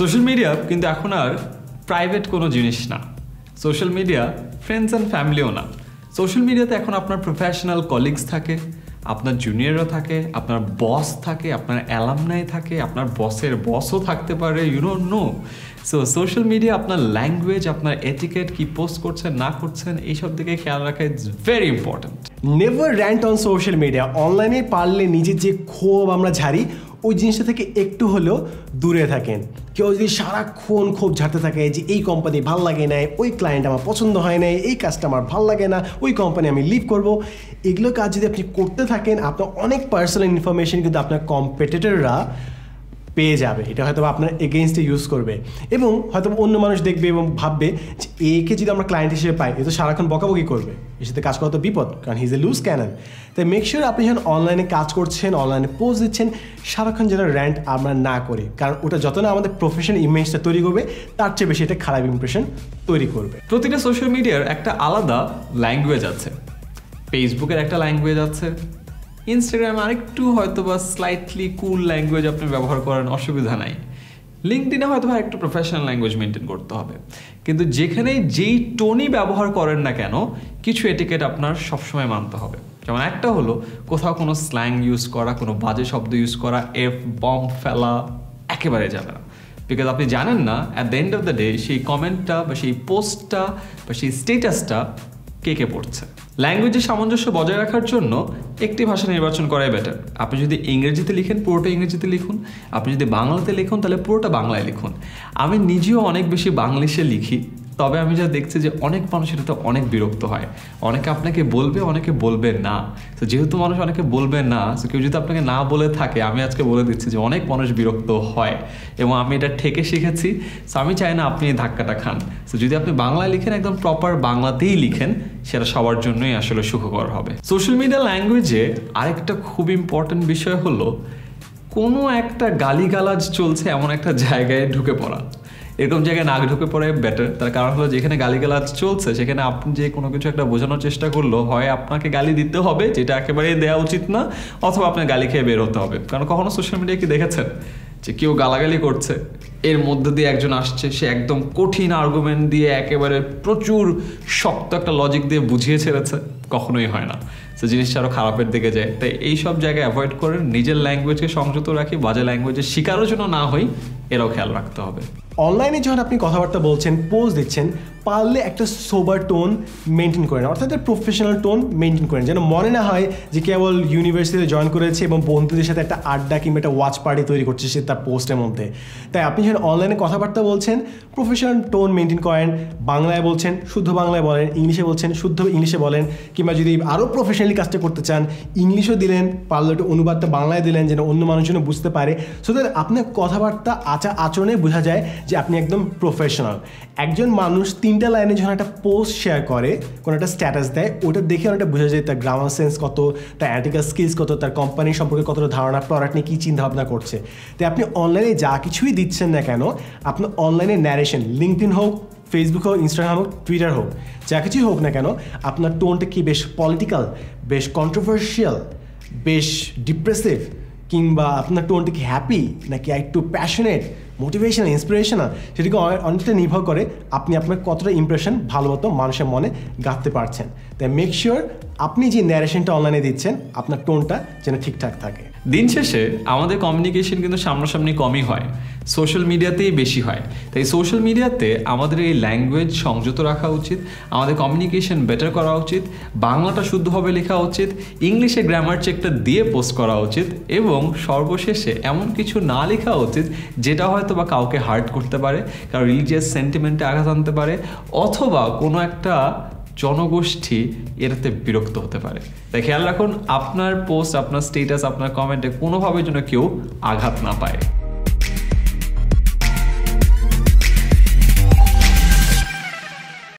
Social media কিন্তু এখন আর private কোনো জিনিস না। সোশ্যাল মিডিয়া ফ্রেন্ডস অ্যান্ড ফ্যামিলিও না। সোশ্যাল মিডিয়াতে এখন আপনার প্রফেশনাল কলিগস থাকে, আপনার জুনিয়রও থাকে, আপনার বস থাকে, আপনার অ্যালামনাই থাকে, আপনার বসের বসও থাকতে পারে you don't know so social media আপনার ল্যাঙ্গুয়েজ আপনার এটিকেট কি পোস্ট করছেন, না করছেন, এইসব দিকে খেয়াল রাখা it's very important never rant on social media অনলাইনে পারলে নিজের যে ক্ষোভ আমরা ঝাড়ি ওই জিনিসটা থেকে একটু হলেও দূরে থাকেন। কেউ যদি সারাক্ষণ খুব ঝাড়তে থাকে যে এই কোম্পানি ভালো লাগে না ওই ক্লায়েন্ট আমার পছন্দ হয় না এই কাজটা আমার ভালো লাগে না, ওই কোম্পানি আমি লিভ করব। এগুলো কাজ যদি আপনি করতে থাকেন, আপনার অনেক পার্সোনাল ইনফরমেশন কিন্তু আপনার কম্পিটিটররা পেয়ে যাবে। এটা হয়তো আপনার এগেনস্টে ইউজ করবে। এবং হয়তো অন্য মানুষ দেখবে এবং ভাববে যে, একে যদি আমরা ক্লায়েন্ট হিসেবে পাই, এ তো সারাক্ষণ বকাবকি করবে। এর সাথে কাজ করা তো বিপদ, কারণ হিজ এ লুজ ক্যানন তাই মেক শিওর আপনি যখন অনলাইনে কাজ করছেন অনলাইনে পোস্ট দিচ্ছেন, সারাক্ষণ যেন র্যান্ট আমরা না করি। কারণ ওটা যত না আমাদের প্রফেশন ইমেজটা তৈরি করবে, তার চেয়ে বেশি এটা খারাপ ইমপ্রেশন তৈরি করবে। প্রতিটা সোশ্যাল মিডিয়ার একটা আলাদা ল্যাঙ্গুয়েজ আছে। ফেসবুকের একটা ল্যাঙ্গুয়েজ আছে। ইনস্টাগ্রাম আরেকটু হয়তো বা স্লাইটলি কুল ল্যাঙ্গুয়েজ আপনি ব্যবহার করেন, অসুবিধা নাই। লিঙ্কডিনে হয়তো বা একটু প্রফেশনাল ল্যাঙ্গুয়েজ মেনটেন করতে হবে। কিন্তু যেখানে যেই টোনই ব্যবহার করেন না কেন, কিছু এটিকেট আপনার সবসময় মানতে হবে। যেমন একটা হলো, কোথাও কোনো স্ল্যাং ইউজ করা, কোনো বাজে শব্দ ইউজ করা এফ বম ফেলা, একেবারে যাবে না। বিকজ আপনি জানেন না at the end of the day সেই কমেন্টটা বা সেই পোস্টটা বা সেই স্টেটাসটা কে কে পড়ছে? ল্যাঙ্গুয়েজের সামঞ্জস্য বজায় রাখার জন্য একটি ভাষা নির্বাচন করাই বেটার আপনি যদি ইংরেজিতে লিখেন, পুরোটা ইংরেজিতে লিখুন। আপনি যদি বাংলাতে লিখুন, তাহলে পুরোটা বাংলায় লিখুন। আমি নিজেও অনেক বেশি বাংলিশে লিখি। তবে আমি যা দেখছি যে অনেক মানুষ এটাতে অনেক বিরক্ত হয়। অনেকে আপনাকে বলবে, অনেকে বলবে না। তো যেহেতু মানুষ অনেকে বলবে না, তো কেউ যদি আপনাকে না বলে থাকে, আমি আজকে বলে দিচ্ছি যে অনেক মানুষ বিরক্ত হয় এবং আমি এটা ঠেকে শিখেছি। সো আমি চাই না আপনি ধাক্কাটা খান। তো যদি আপনি বাংলায় লিখেন, একদম প্রপার বাংলাতেই লিখেন, সেটা সবার জন্যই আসলে সুখকর হবে। সোশ্যাল মিডিয়া ল্যাঙ্গুয়েজে আরেকটা খুব ইম্পর্টেন্ট বিষয় হলো, কোনো একটা গালিগালাজ চলছে এমন একটা জায়গায় ঢুকে পড়া। এরকম জায়গায় নাক ঢুকে পড়ে বেটার তার কারণ হলো যেখানে গালিগালাজ চলছে, সেখানে আপনি যে কোনো কিছু একটা বোঝানোর চেষ্টা করল হয় আপনাকে গালি দিতে হবে, যেটা একেবারেই দেওয়া উচিত না, অথবা আপনার গালি খেয়ে বের হতে হবে। কারণ কখনো সোশ্যাল মিডিয়া কি দেখেছেন? যে কেউ গালাগালি করছে, এর মধ্যে দিয়ে একজন আসছে, সে একদম কঠিন আর্গুমেন্ট দিয়ে একেবারে প্রচুর শক্ত একটা লজিক দিয়ে বুঝিয়ে ছেড়েছে। কখনোই হয় না। সে জিনিসটা আরও খারাপের দিকে যায়। তাই এই সব জায়গায় অ্যাভয়েড করে নিজের ল্যাঙ্গুয়েজকে সংযত রাখি, বাজে ল্যাঙ্গুয়েজের শিকারও যেন না হই, এরাও খেয়াল রাখতে হবে। অনলাইনে যখন আপনি কথাবার্তা বলছেন পোজ দিচ্ছেন পারলে একটা সোবার টোন মেনটেন করেন অর্থাৎ প্রফেশনাল টোন মেনটেন করেন যেন মনে না হয় যে কেবল ইউনিভার্সিটিতে জয়েন করেছে এবং বন্ধুদের সাথে একটা আড্ডা কিংবা একটা ওয়াচ পার্টি তৈরি করছে সে তার পোস্টের মধ্যে। তাই আপনি যখন অনলাইনে কথাবার্তা বলছেন প্রফেশনাল টোন মেনটেন করেন, বাংলায় বলছেন, শুদ্ধ বাংলায় বলেন, ইংলিশে বলছেন, শুদ্ধ ইংলিশে বলেন, কিংবা যদি আরও প্রফেশনালি কাজটা করতে চান, ইংলিশও দিলেন, পারলে একটু অনুবাদটা বাংলায় দিলেন যেন অন্য মানুষ যেন বুঝতে পারে। সো দ্যাট আপনার কথাবার্তা আচার আচরণে বোঝা যায় যে আপনি একদম প্রফেশনাল একজন মানুষ তিনটা লাইনে যখন একটা পোস্ট শেয়ার করে, কোনো একটা স্ট্যাটাস দেয় ওটা দেখে অনেকটা বোঝা যায় তার গ্রামার সেন্স কত, তার অ্যান্টিক্যাল স্কিলস কত, তার কোম্পানি সম্পর্কে কতটা ধারণা প্রোডাক্ট নিয়ে কী চিন্তাভাবনা করছে। তাই আপনি অনলাইনে যা কিছুই দিচ্ছেন না কেন, আপনার অনলাইনে ন্যারেশন লিঙ্কডিন হোক ফেসবুক হোক ইনস্টাগ্রাম হোক টুইটার হোক, যা কিছুই হোক না কেন, আপনার টোনটা কি বেশ পলিটিক্যাল বেশ কন্ট্রোভার্সিয়াল বেশ ডিপ্রেসিভ কিংবা আপনার টোনটা কি হ্যাপি নাকি একটু প্যাশনেট মোটিভেশন ইন্সপিরেশনাল সেটিকে অনেকটা নির্ভর করে আপনি আপনার কতটা ইমপ্রেশন ভালো মতো মানুষের মনে গাঁথতে পারছেন। তাই মেক শিওর আপনি যে ন্যারেশনটা অনলাইনে দিচ্ছেন, আপনার টোনটা যেন ঠিকঠাক থাকে। দিন শেষে আমাদের কমিউনিকেশন কিন্তু সামনাসামনি কমই হয়। সোশ্যাল মিডিয়াতেই বেশি হয়। তাই সোশ্যাল মিডিয়াতে আমাদের এই ল্যাঙ্গুয়েজ সংযত রাখা উচিত, আমাদের কমিউনিকেশন বেটার করা উচিত, বাংলাটা শুদ্ধভাবে লেখা উচিত, ইংলিশে গ্রামার চেকটা দিয়ে পোস্ট করা উচিত, এবং সর্বশেষে এমন কিছু না লেখা উচিত, যেটা হয়তো বা কাউকে হার্ট করতে পারে, কারও রিলিজিয়াস সেন্টিমেন্টে আঘাত আনতে পারে, অথবা কোনো একটা জনগোষ্ঠী এটাতে বিরক্ত হতে পারে। তাই খেয়াল রাখুন, আপনার পোস্ট আপনার স্টেটাস আপনার কমেন্টে কোনোভাবে যেন কেউ আঘাত না পায়।